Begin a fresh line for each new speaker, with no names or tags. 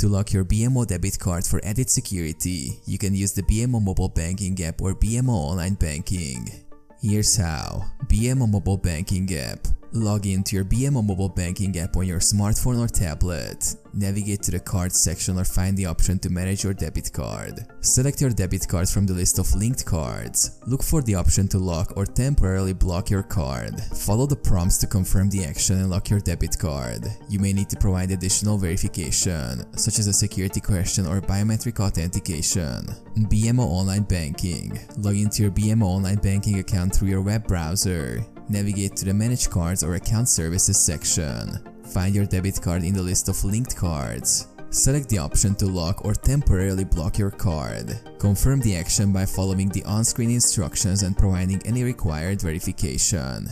To lock your BMO debit card for added security, you can use the BMO mobile banking app or BMO online banking. Here's how. BMO mobile banking app. Log into your BMO mobile banking app on your smartphone or tablet. Navigate to the cards section or find the option to manage your debit card. Select your debit card from the list of linked cards. Look for the option to lock or temporarily block your card. Follow the prompts to confirm the action and lock your debit card. You may need to provide additional verification, such as a security question or biometric authentication. BMO Online Banking. Log into your BMO Online Banking account through your web browser. Navigate to the Manage Cards or Account Services section. Find your debit card in the list of linked cards. Select the option to lock or temporarily block your card. Confirm the action by following the on-screen instructions and providing any required verification.